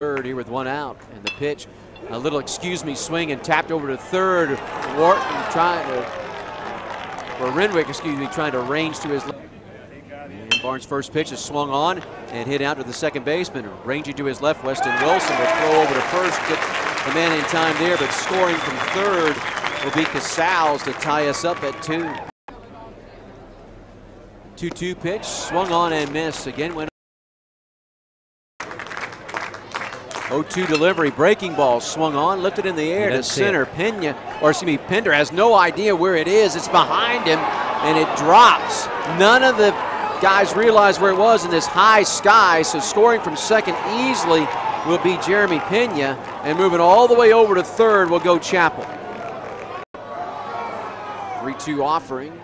third here with one out. And the pitch, a little excuse me swing and tapped over to third. Wharton trying to, or Renwick, excuse me, trying to range to his left. And Barnes' first pitch is swung on and hit out to the second baseman. Ranging to his left, Weston Wilson will throw over to first, get the man in time there, but scoring from third will be Casals to tie us up at two. 2-2 pitch, swung on and missed. Again went 0-2 delivery, breaking ball swung on, lifted in the air to center. Pena, or excuse me, Pinder has no idea where it is. It's behind him, and it drops. None of the guys realize where it was in this high sky, so scoring from second easily will be Jeremy Pena, and moving all the way over to third will go Chapel. 3-2 offering,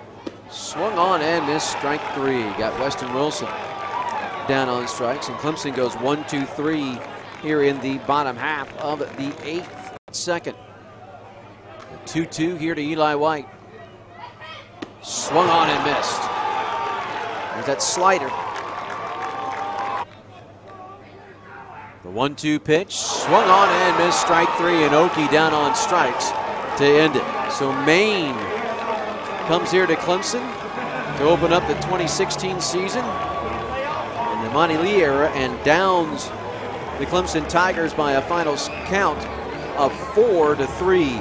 swung on and missed strike three. Got Weston Wilson down on strikes, and Clemson goes one, two, three here in the bottom half of the eighth second. 2-2 here to Eli White. Swung on and missed. There's that slider. The one-two pitch, swung on and missed strike three, and Okey down on strikes to end it. So Maine comes here to Clemson to open up the 2016 season. And the Monte Lee era and downs the Clemson Tigers by a final count of four to three.